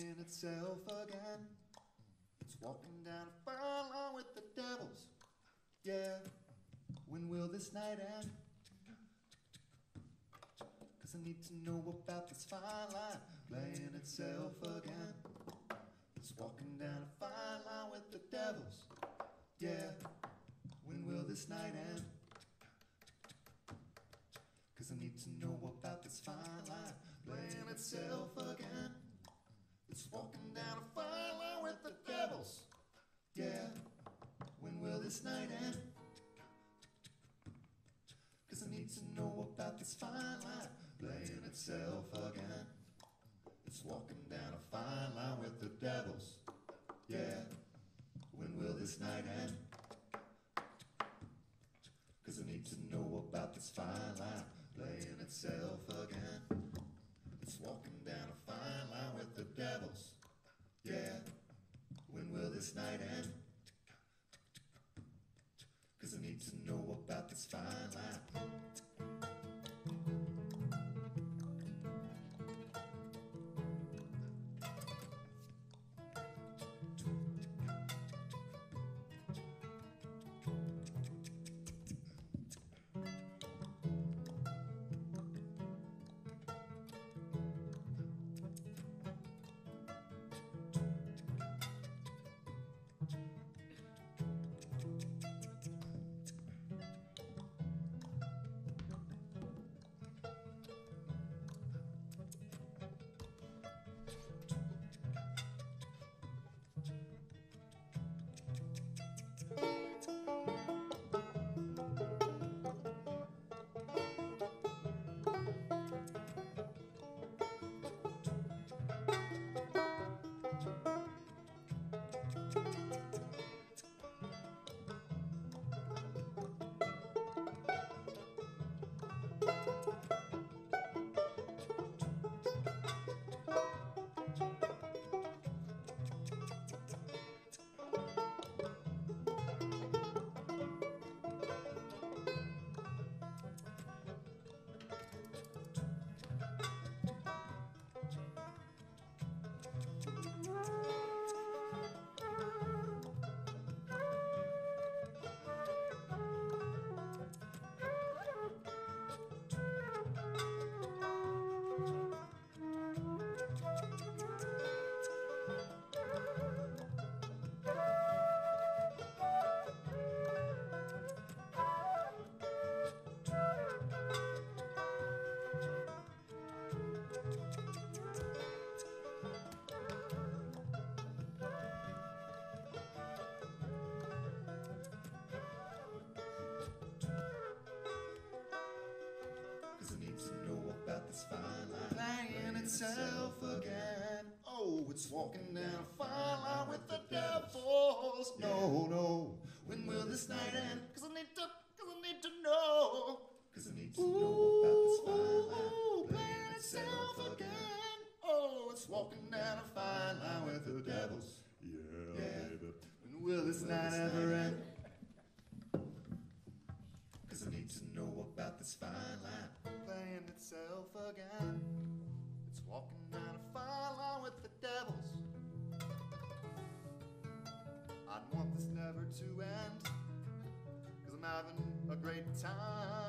playing itself again. It's walking down a fine line with the devils. Yeah, when will this night end? Cause I need to know about this fine line playing itself again. It's walking down a fine line with the devils. Yeah, when will this night end? Cause I need to know about this fine line this night end? Cause I need to know about this fine line playing itself again. It's walking down a fine line with the devils. Yeah, when will this night end? Cause I need to know about this fine line playing itself again. It's walking down a fine line with the devils. Yeah, when will this night end? fine line playing itself again. Oh, it's walking down a fine line with the devils. No, no. When will this night end? Cause I need to, cause I need to know. Cause I need to know about this fine line playing itself again. Oh, it's walking down a fine line with the devils. Yeah, Yeah. baby. When will this night ever end? Cause I need to know about this fine line playing itself again. It's walking down a fine line with the devils. I'd want this never to end. Cause I'm having a great time.